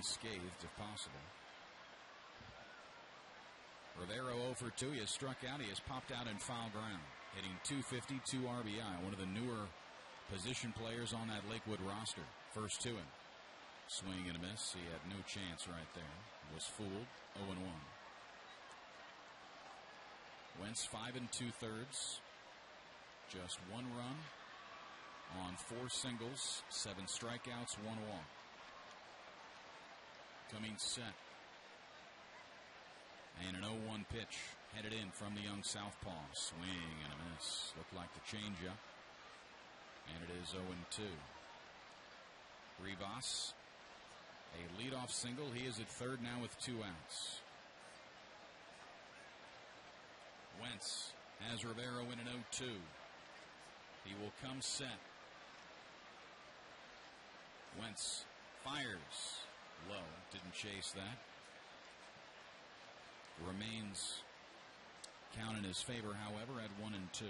unscathed if possible. Rivero 0 for 2. He has struck out. He has popped out in foul ground. Hitting 252 RBI. One of the newer position players on that Lakewood roster. First to him. Swing and a miss. He had no chance right there. Was fooled. 0 1. Wentz five and two thirds. Just one run on four singles, seven strikeouts, one walk. Coming set. And an 0 1 pitch headed in from the young southpaw. Swing and a miss. Looked like the changeup. And it is 0 2. Rivas, a leadoff single. He is at third now with two outs. Wentz has Rivero in an 0 2. He will come set. Wentz fires low. Didn't chase that. Remains count in his favor, however, at 1 and 2.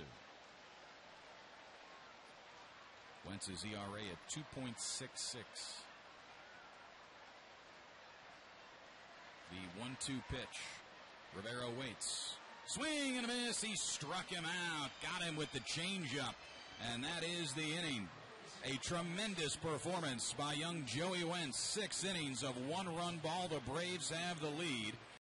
Wentz's ERA at 2.66. The 1 2 pitch. Rivero waits. Swing and a miss. He struck him out. Got him with the changeup. And that is the inning. A tremendous performance by young Joey Wentz. Six innings of one run ball. The Braves have the lead.